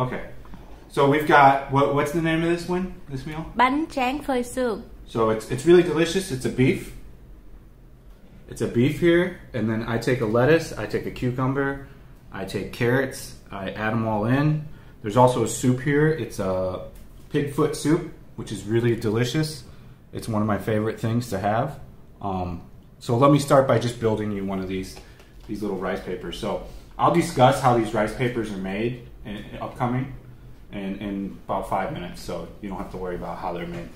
Okay. So we've got what? What's the name of this one? This meal? Bánh tráng phơi sương. So it's it's really delicious. It's a beef. It's a beef here, and then I take a lettuce, I take a cucumber, I take carrots, I add them all in. There's also a soup here. It's a pig foot soup, which is really delicious. It's one of my favorite things to have. Um, so let me start by just building you one of these these little rice papers. So I'll discuss how these rice papers are made in, in upcoming in, in about five minutes, so you don't have to worry about how they're made.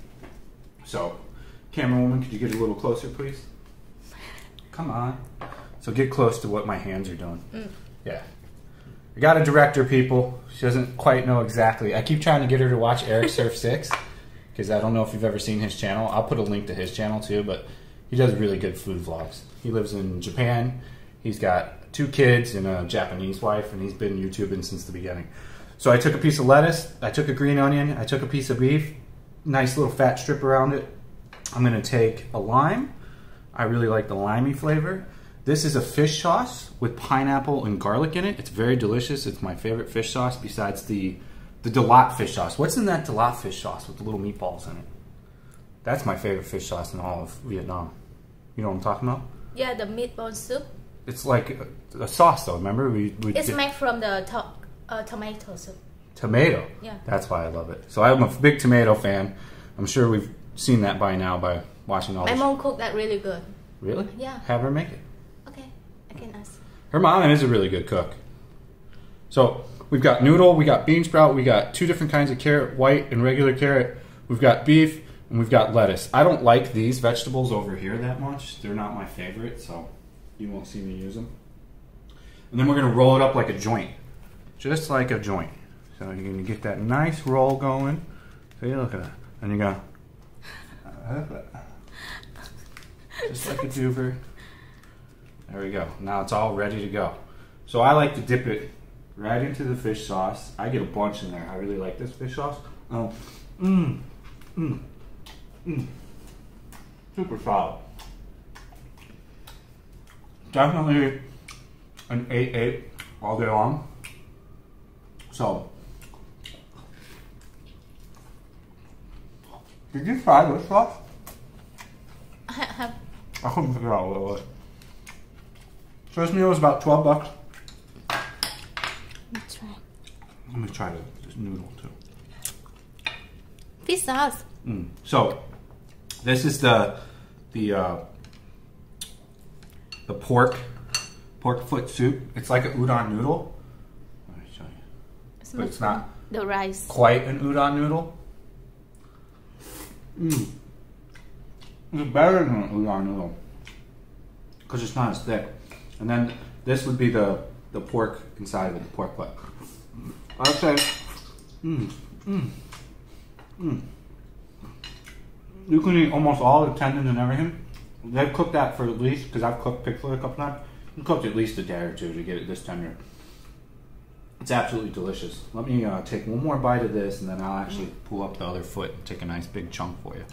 So, camera woman, could you get a little closer, please? Come on. So get close to what my hands are doing. Mm. Yeah. I got a director, people. She doesn't quite know exactly. I keep trying to get her to watch Eric Surf 6 because I don't know if you've ever seen his channel. I'll put a link to his channel too, but he does really good food vlogs. He lives in Japan. He's got two kids and a Japanese wife, and he's been YouTubing since the beginning. So I took a piece of lettuce, I took a green onion, I took a piece of beef, nice little fat strip around it. I'm gonna take a lime. I really like the limey flavor. This is a fish sauce with pineapple and garlic in it. It's very delicious. It's my favorite fish sauce besides the the Dalat fish sauce. What's in that Dalat fish sauce with the little meatballs in it? That's my favorite fish sauce in all of Vietnam. You know what I'm talking about? Yeah, the meatball soup. It's like a, a sauce though. Remember we, we It's did- made from the to- uh, tomato soup. tomato. Yeah. That's why I love it. So I'm a big tomato fan. I'm sure we've seen that by now by watching all My mom cooked that really good. Really? Yeah. Have her make it. Okay, I can ask. Her mom is a really good cook. So we've got noodle, we got bean sprout, we got two different kinds of carrot, white and regular carrot. We've got beef, and we've got lettuce. I don't like these vegetables over here that much. They're not my favorite, so you won't see me use them. And then we're gonna roll it up like a joint, just like a joint. So you're gonna get that nice roll going. So you look at that, and you go, just like a duber. There we go. Now it's all ready to go. So I like to dip it right into the fish sauce. I get a bunch in there. I really like this fish sauce. Oh, mmm, mmm, mmm. Super solid. Definitely an 8-8 all day long. So, did you try this sauce? I couldn't figure out what it was. So this meal was about 12 bucks. Let's try. Let me try the- this noodle too. Fish sauce. Mm. So this is the the uh, the pork pork foot soup. It's like a udon noodle. Let me show you. It's But it's not the rice. quite an udon noodle. Mm. It's better than an udon noodle because it's not as thick. And then this would be the the pork inside of it, the pork butt. I'd say, mm, mm, mm. You can eat almost all the tendon and everything. They've cooked that for at least because I've cooked pig a couple times. You cooked at least a day or two to get it this tender. It's absolutely delicious. Let me uh, take one more bite of this, and then I'll actually pull up the other foot and take a nice big chunk for you.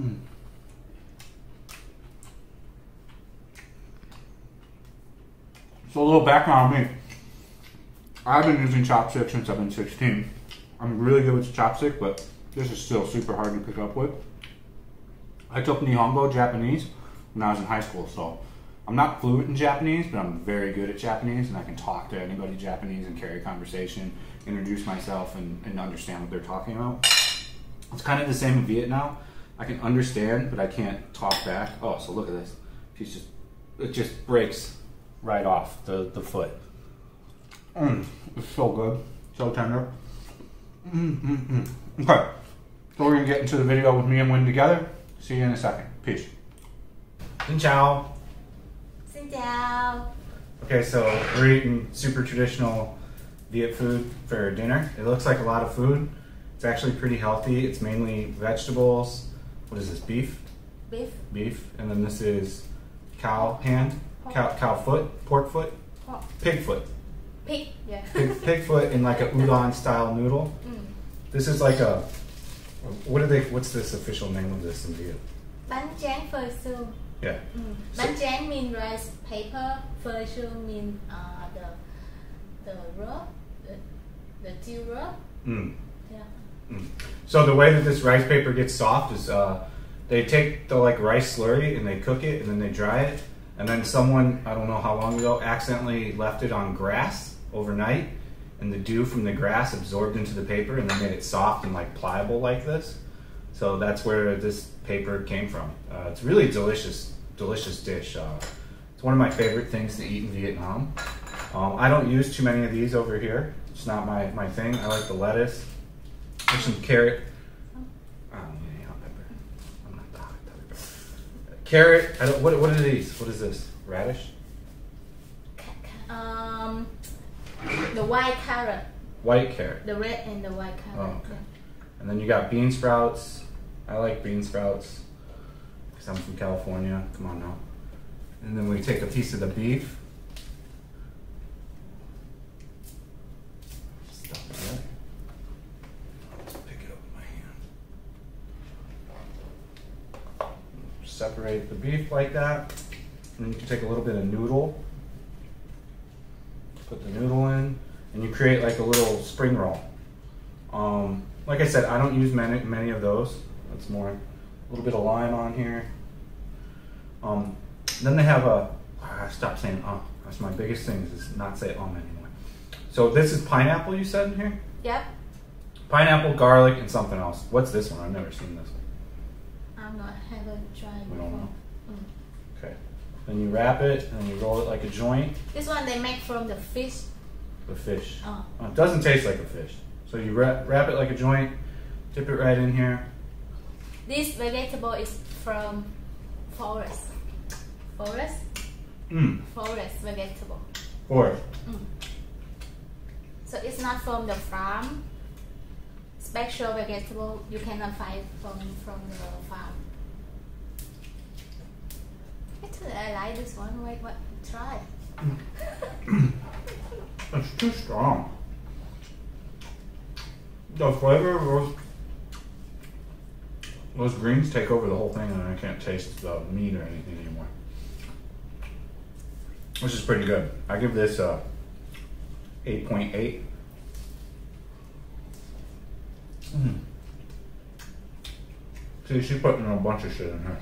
Mm. So a little background on me. I've been using chopsticks since I've been 16. I'm really good with chopstick, but this is still super hard to pick up with. I took Nihongo Japanese when I was in high school, so I'm not fluent in Japanese, but I'm very good at Japanese, and I can talk to anybody Japanese and carry a conversation, introduce myself, and, and understand what they're talking about. It's kind of the same in Vietnam. I can understand, but I can't talk back. Oh, so look at this. She's just, it just breaks right off the, the foot. Mm, it's so good, so tender. Mm, mm, mm. Okay, so we're gonna get into the video with me and Win together. See you in a second. Peace. Xin chào. Xin chào. Okay, so we're eating super traditional Viet food for dinner. It looks like a lot of food. It's actually pretty healthy. It's mainly vegetables. What is this? Beef? Beef. Beef. And then this is cow hand, cow, cow foot, pork foot, Pork. pig foot. Pig. Yeah. Pig, pig foot in like a udon style noodle. Mm. This is like a, what do they, what's this official name of this in Viet? Bánh tráng phơi sương. Yeah. Mm. Bánh tráng mean rice paper. Phơi mean uh, the the rub, the, the tea rub. Mm. Yeah. So the way that this rice paper gets soft is uh, they take the like rice slurry and they cook it and then they dry it and then someone I don't know how long ago accidentally left it on grass overnight and the dew from the grass absorbed into the paper and then made it soft and like pliable like this. So that's where this paper came from. Uh, it's really delicious, delicious dish. Uh, it's one of my favorite things to eat in Vietnam. Um, I don't use too many of these over here. It's not my, my thing. I like the lettuce. There's some carrot. I don't. Carrot. I don't, what, what are these? What is this? Radish? Um, the white carrot, White carrot. the red and the white carrot. Oh, okay. And then you got bean sprouts. I like bean sprouts because I'm from California. Come on now. And then we take a piece of the beef. Stop that. Let's pick it up with my hand. Separate the beef like that. And then you can take a little bit of noodle. Put the noodle in. And you create like a little spring roll. Um, like I said, I don't use many many of those. That's more a little bit of lime on here. Um, then they have a. I stopped saying uh. That's my biggest thing is not say um anymore. So this is pineapple you said in here. Yep. Pineapple, garlic, and something else. What's this one? I've never seen this one. I'm not haven't tried We don't know. Mm. Then you wrap it and you roll it like a joint. This one they make from the fish. The fish. Oh. Uh, it doesn't taste like a fish. So you wrap, wrap it like a joint. Dip it right in here. This vegetable is from forest. Forest? Mmm. Forest vegetable. Or So it's not from the farm. Special vegetable you cannot find from from the farm. Actually, I like this one. Wait, what? Try. It's too strong. The flavor of those those greens take over the whole thing, and I can't taste the meat or anything anymore. Which is pretty good. I give this a eight point eight. Mm. See, she's putting a bunch of shit in her.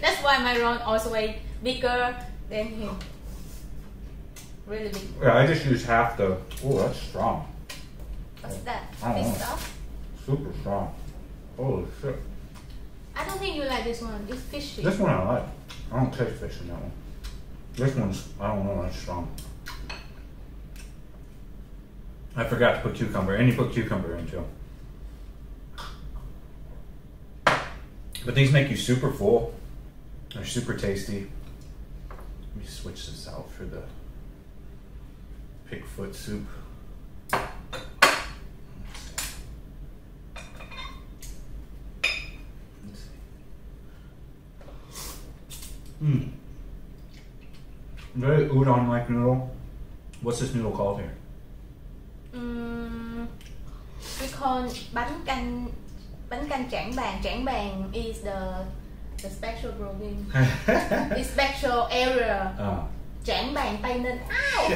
That's why my Ron also way bigger than him. Really big. Yeah, I just used half the. Oh, that's strong. What's that? I don't Fish know. stuff? Super strong. Holy shit. I don't think you like this one. It's fishy. This one I like. I don't taste fish in that one. This one's, I don't know, that's strong. I forgot to put cucumber, and you put cucumber in too. But these make you super full. They're super tasty. Let me switch this out for the pigfoot soup. Hmm. Very udon like noodle. What's this noodle called here? Mm, we call bánh canh bánh canh trảng bàng. Trảng bàng is the the special province. the special area. oh. Trảng bàng Tây Ninh. Ow!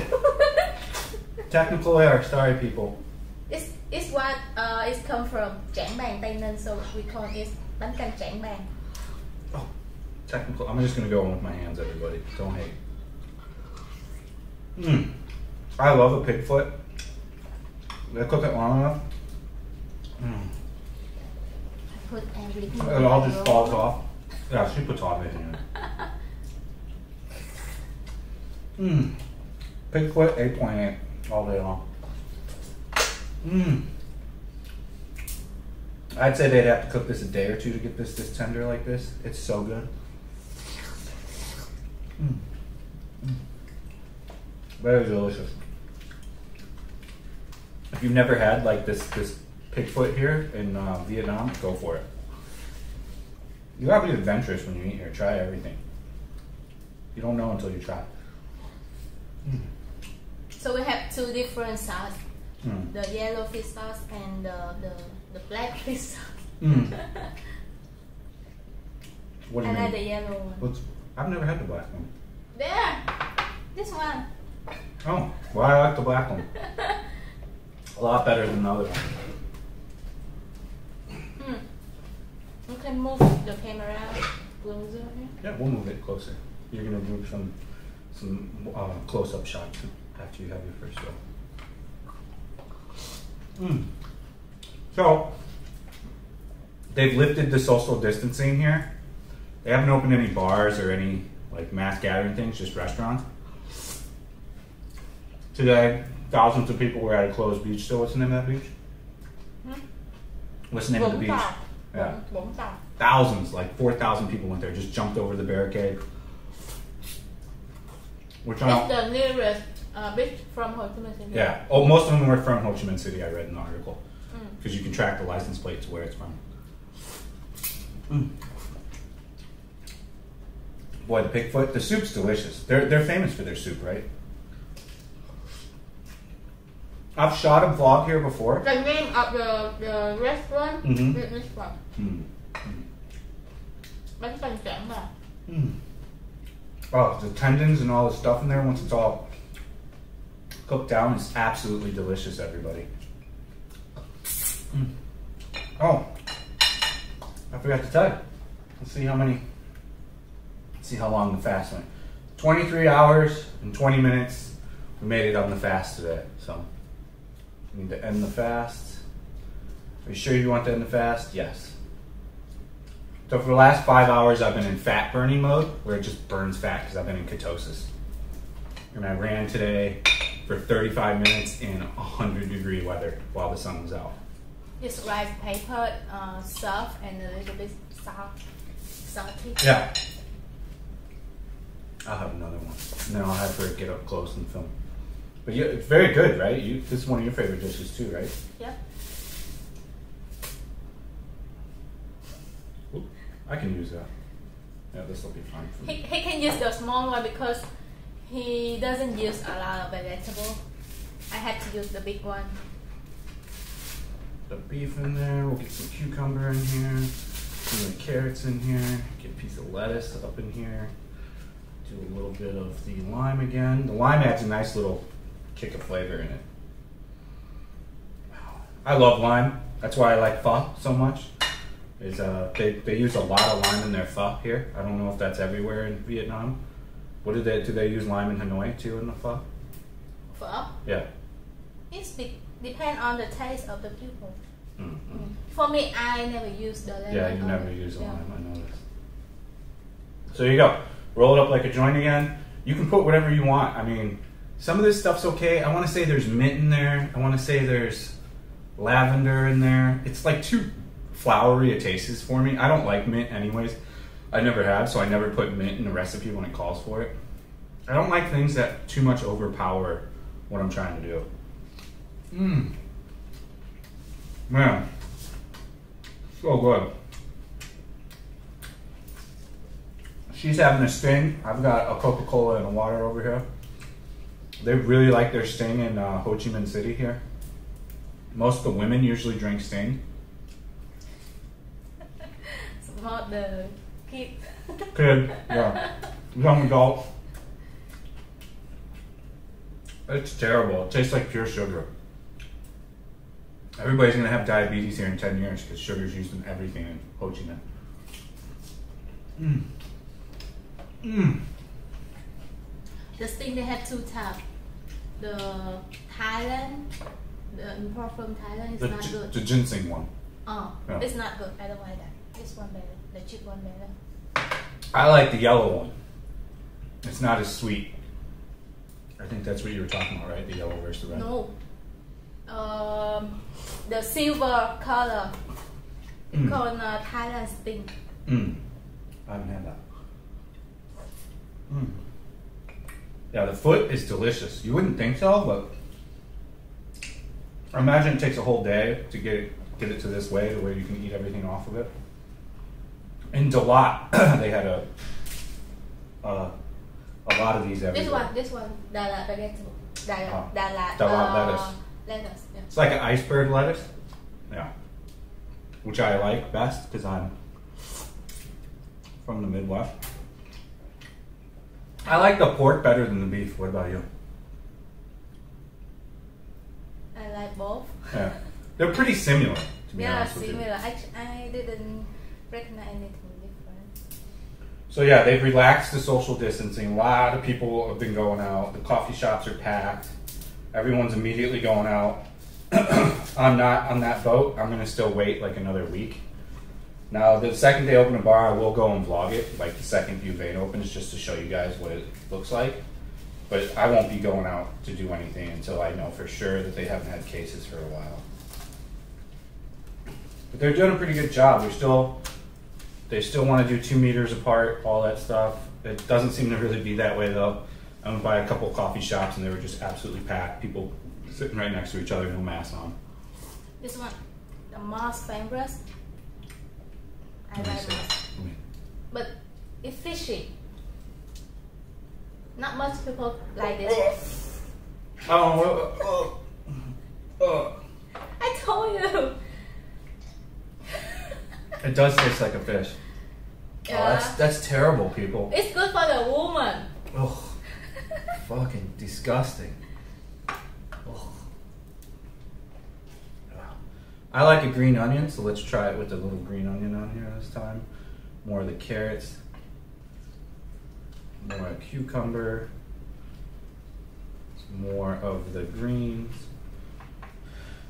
Technical error, sorry people. it's it's what uh it's come from Trảng bàng Tây Ninh, so we call it bánh canh trảng bàng. Technical. I'm just gonna go in with my hands, everybody. Don't hate. Hmm. I love a pig foot. They cook it long enough. Mm. I put everything. It all just falls off. Yeah, in it. Mmm. Pig foot, 8.8 all day long. Mmm. I'd say they'd have to cook this a day or two to get this this tender like this. It's so good. Mm. Mm. Very delicious. If you've never had like this this pig foot here in uh, Vietnam, go for it. You gotta be adventurous when you eat here. Try everything. You don't know until you try. So we have two different sauce. Mm. The yellow fish sauce and the the, the black fish sauce. Mm. What do I you like the yellow one. What's, I've never had the black one. There, this one. Oh, well, I like the black one. A lot better than the other one. Mm. You can move the camera closer. Yeah, we'll move it closer. You're gonna do some some uh, close-up shots after you have your first roll. Mm. So they've lifted the social distancing here. They haven't opened any bars or any like mass gathering things, just restaurants. Today, thousands of people were at a closed beach. So what's the name of that beach? Hmm? What's the name of the Vũng beach? Tàu. Yeah. Thousands, like 4,000 people went there, just jumped over the barricade. Which I It's the nearest uh, beach from Ho Chi Minh City. yeah. Oh, most of them were from Ho Chi Minh City, I read in the article. Mm. Because you can track the license plate to where it's from. Mm. Boy, the Bigfoot, the soup's delicious. They're, they're famous for their soup, right? I've shot a vlog here before. The name of the, the restaurant Mhm. is this one. Mm. Bánh canh trảng bàng. Mm. Oh, the tendons and all the stuff in there, once it's all cooked down, it's absolutely delicious, everybody. Mm. Oh, I forgot to tell you. Let's see how many, let's see how long the fast went. 23 hours and 20 minutes. We made it on the fast today, so we need to end the fast. Are you sure you want to end the fast? Yes. So for the last five hours, I've been in fat burning mode, where it just burns fat because I've been in ketosis. And I ran today for 35 minutes in 100 degree weather while the sun was out. It's rice paper, uh, and a little bit salt, salty. Yeah. I'll have another one. And then I'll have her get up close and film. But yeah, it's very good, right? You, this is one of your favorite dishes too, right? Yep. I can use that. Yeah, this will be fine for He, he can use the small one because he doesn't use a lot of vegetable. I had to use the big one. The beef in there. We'll get some cucumber in here. Some of the carrots in here. Get a piece of lettuce up in here. Do a little bit of the lime again. The lime adds a nice little kick of flavor in it. I love lime. That's why I like pho so much. Is uh they, they use a lot of lime in their pho here. I don't know if that's everywhere in Vietnam. What do they do? They use lime in Hanoi too in the pho? Phở. Yeah. It's de- depend on the taste of the people. mm For me, I never use the lemon. Yeah, you never it. use Yeah. lime. I know this. So you go. Roll it up like a joint again. You can put whatever you want. I mean, some of this stuff's okay. I want to say there's mint in there. I want to say there's lavender in there. It's like too flowery a tastes for me. I don't like mint anyways. I never have, so I never put mint in a recipe when it calls for it. I don't like things that too much overpower what I'm trying to do. Mmm. Man. So good. She's having a sting. I've got a Coca Cola and a water over here. They really like their sting in uh, Ho Chi Minh City here. Most of the women usually drink sting. Not the kid. Kid, yeah. Young adult. It's terrible. It tastes like pure sugar. Everybody's gonna have diabetes here in 10 years because sugar's used in everything in Ho Chi Minh. Mmm. Mmm. The thing they have two types. The Thailand, the import from Thailand is The, not good. the ginseng one. Oh, Yeah. it's not good. I don't like that. This one better. The cheap one better. I like the yellow one. It's not as sweet. I think that's what you were talking about, right? The yellow versus the red. No. Um, the silver color. It's Mm. called uh, Thailand Sting. Mm. I haven't had that. Mm. Yeah, the foot is delicious. You wouldn't think so, but I imagine it takes a whole day to get it, get it to this way, to where you can eat everything off of it. In Dalat, they had a uh, a lot of these everywhere. This one, this one, Đà Lạt vegetable. Đà Lạt, Oh. Đà Lạt, Đà Lạt uh, lettuce. Lettuce, yeah. It's like an iceberg lettuce. Yeah. Which I like best because I'm from the Midwest. I like the pork better than the beef. What about you? I like both. Yeah, they're pretty similar. To be yeah, similar. I, I didn't recognize anything different. So yeah, they've relaxed the social distancing. A lot of people have been going out. The coffee shops are packed. Everyone's immediately going out. I'm not on that boat. I'm gonna still wait like another week now the second they open a bar, I will go and vlog it, like the second Bui Vien opens, just to show you guys what it looks like. But I won't be going out to do anything until I know for sure that they haven't had cases for a while. But they're doing a pretty good job. They're still they still want to do two meters apart, all that stuff. It doesn't seem to really be that way though. I went by a couple coffee shops and they were just absolutely packed. People sitting right next to each other, no masks on. This one, the most famous. I Let me like see. this. Let me- But it's fishy. Not much people like this. Oh, oh, oh, oh. I told you. It does taste like a fish. Oh, that's that's terrible, people. It's good for the woman. Oh, fucking disgusting. Ugh. I like a green onion, so let's try it with a little green onion on here this time. More of the carrots. More of cucumber. More of the greens.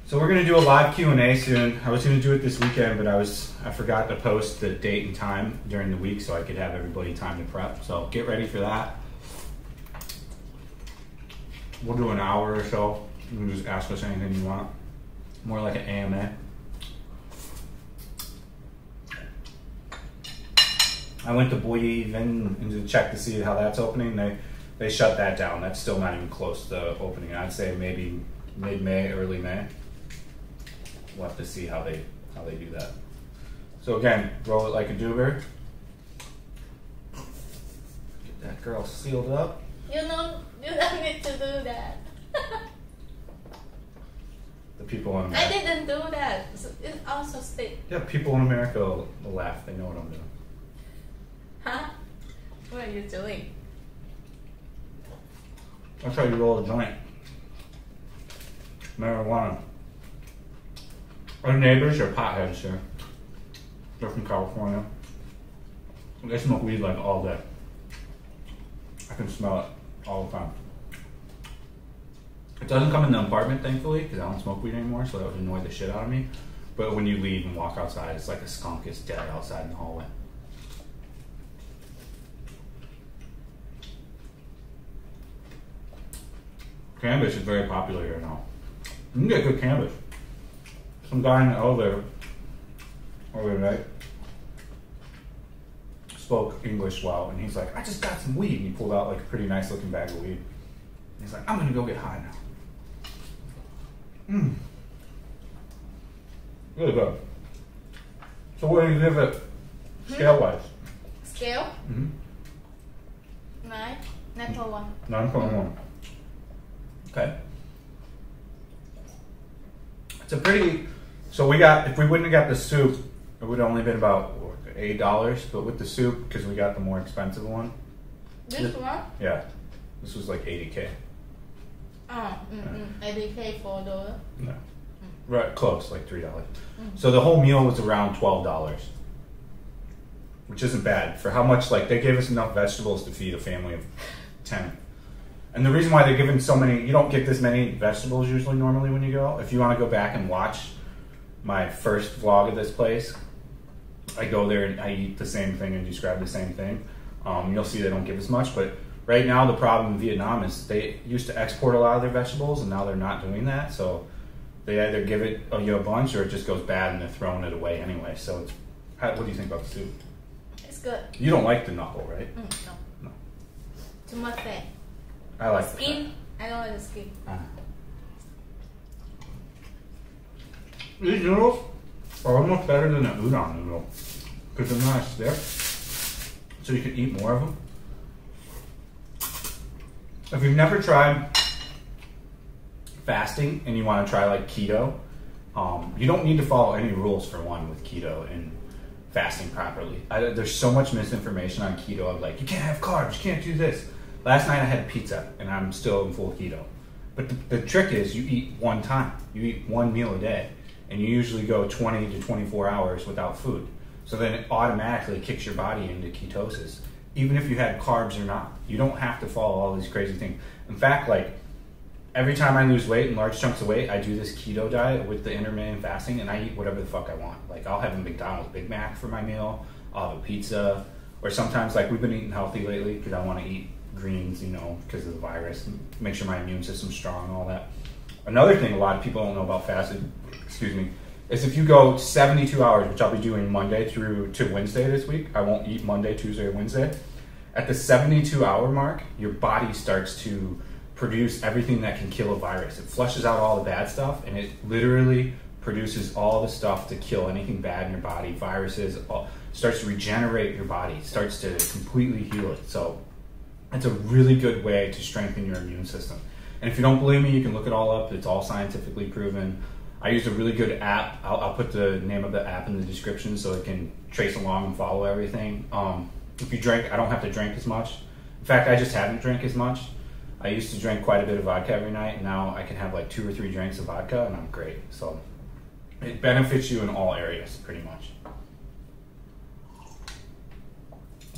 So we're gonna do a live Q and A soon. I was gonna do it this weekend, but I was I forgot to post the date and time during the week so I could have everybody time to prep. So get ready for that. We'll do an hour or so. You can just ask us anything you want. More like an AMA. I went to Bui Vien and to check to see how that's opening. They they shut that down. That's still not even close to opening. I'd say maybe mid May, early May. We'll have to see how they how they do that. So again, roll it like a duber. Get that girl sealed up. You know, you don't need to do that. The people in I didn't do that. It also stick. Yeah, people in America laugh. They know what I'm doing. Huh? What are you doing? That's how you roll a joint. Marijuana. Our neighbors are potheads here. They're from California. They smoke weed like all day. I can smell it all the time. It doesn't come in the apartment, thankfully, because I don't smoke weed anymore, so that would annoy the shit out of me. But when you leave and walk outside, it's like a skunk is dead outside in the hallway. Cannabis is very popular here now. You can get good cannabis. Some guy in the elevator earlier night spoke English well, and he's like, I just got some weed. And he pulled out like a pretty nice looking bag of weed. He's like, I'm gonna go get high now. Mmm. Really good. So what do you give it scale wise? Scale? Mm-hmm. Nine. Nine point one. Nine point one. Okay. It's a pretty. So we got. If we wouldn't have got the soup, it would have only been about eight dollars. But with the soup, because we got the more expensive one, This one? yeah, this was like eighty k. Oh, mm, mm. ABK for the. No, right, close, like three dollars. So the whole meal was around twelve dollars, which isn't bad for how much. Like they gave us enough vegetables to feed a family of ten. And the reason why they're giving so many, you don't get this many vegetables usually normally when you go. If you want to go back and watch my first vlog of this place, I go there and I eat the same thing and describe the same thing. Um, you'll see they don't give as much, but right now the problem in Vietnam is they used to export a lot of their vegetables and now they're not doing that. So they either give it uh, you a bunch or it just goes bad and they're throwing it away anyway. So it's, how, what do you think about the soup? It's good. You don't like the knuckle, right? Mm, no. No. Too much fat. I like the Skin. I don't like the skin. Ah. These noodles are almost better than an udon noodle because they're not stiff, so you can eat more of them. If you've never tried fasting and you want to try like keto, um, you don't need to follow any rules for one with keto and fasting properly. I, there's so much misinformation on keto of like you can't have carbs, you can't do this. Last night I had pizza and I'm still in full keto, But the, the trick is you eat one time. You eat one meal a day, and you usually go 20 to 24 hours without food. So then it automatically kicks your body into ketosis, even if you had carbs or not. You don't have to follow all these crazy things. In fact, like every time I lose weight and large chunks of weight, I do this keto diet with the intermittent fasting, and I eat whatever the fuck I want. Like I'll have a McDonald's Big Mac for my meal. I'll have a pizza, or sometimes like we've been eating healthy lately because I want to eat greens, you know, because of the virus, make sure my immune system's strong, all that. Another thing a lot of people don't know about fasting, excuse me, is if you go 72 hours, which I'll be doing Monday through to Wednesday this week. I won't eat Monday, Tuesday, Wednesday. At the 72 hour mark, your body starts to produce everything that can kill a virus. It flushes out all the bad stuff and it literally produces all the stuff to kill anything bad in your body, viruses, all, starts to regenerate your body, starts to completely heal it. So it's a really good way to strengthen your immune system. And if you don't believe me, you can look it all up. It's all scientifically proven. I use a really good app. I'll, I'll put the name of the app in the description so it can trace along and follow everything. Um, if you drink, I don't have to drink as much. In fact, I just haven't drank as much. I used to drink quite a bit of vodka every night, now I can have like two or three drinks of vodka, and I'm great. So it benefits you in all areas, pretty much.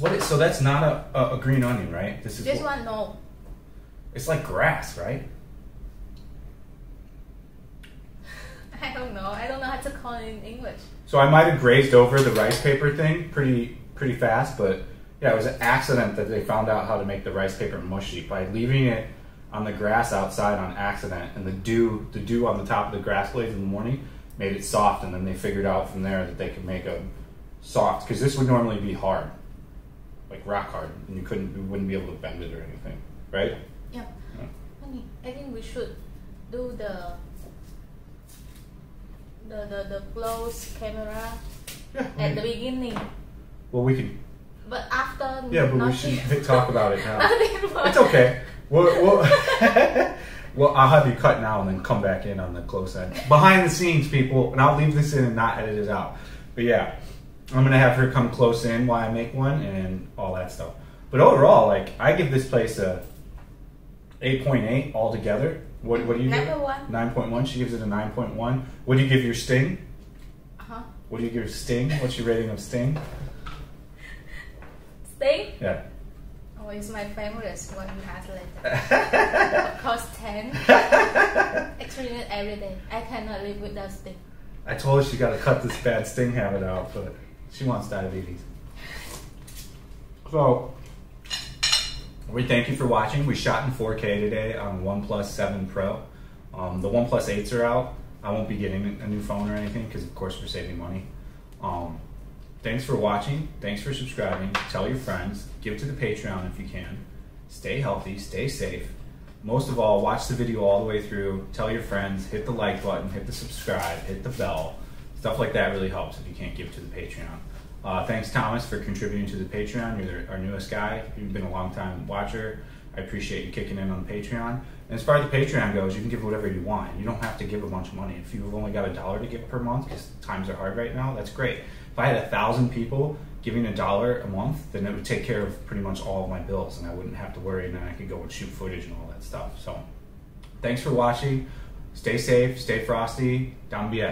What is, so that's not a, a, a green onion, right? This is this what, one no. It's like grass, right? I don't know. I don't know how to call it in English. So I might have grazed over the rice paper thing pretty pretty fast, but yeah, it was an accident that they found out how to make the rice paper mushy by leaving it on the grass outside on accident, and the dew the dew on the top of the grass blades in the morning made it soft, and then they figured out from there that they could make a soft because this would normally be hard like rock hard, and you couldn't, you wouldn't be able to bend it or anything, right? Yeah. yeah. Honey, I think we should do the the the, the close camera yeah, at the beginning. Well, we can. But after. Yeah, but we should talk about it now. it's okay. Well, well, well, I'll have you cut now and then come back in on the close end. Behind the scenes, people, and I'll leave this in and not edit it out. But yeah, I'm gonna have her come close in while I make one and all that stuff. But overall, like I give this place a 8.8 altogether. What what do you Number give? one. 9.1. She gives it a 9.1. What do you give your Sting? Uh huh. What do you give your Sting? What's your rating of Sting? Sting? Yeah. Oh, it's my favorite one you asked later. Cost 10. Experience every day. I cannot live without Sting. I told her she got to cut this bad Sting habit out, but. She wants diabetes. So, we thank you for watching. We shot in 4K today on OnePlus 7 Pro. Um, the OnePlus 8s are out. I won't be getting a new phone or anything because, of course, we're saving money. Um, thanks for watching. Thanks for subscribing. Tell your friends. Give to the Patreon if you can. Stay healthy. Stay safe. Most of all, watch the video all the way through. Tell your friends. Hit the like button. Hit the subscribe. Hit the bell stuff like that really helps if you can't give to the Patreon. Uh, thanks, Thomas, for contributing to the Patreon. You're our newest guy. You've been a long time watcher. I appreciate you kicking in on the Patreon. And as far as the Patreon goes, you can give whatever you want. You don't have to give a bunch of money. If you've only got a dollar to give per month, because times are hard right now, that's great. If I had a thousand people giving a dollar a month, then it would take care of pretty much all of my bills, and I wouldn't have to worry, and then I could go and shoot footage and all that stuff. So, thanks for watching. Stay safe, stay frosty. Down be.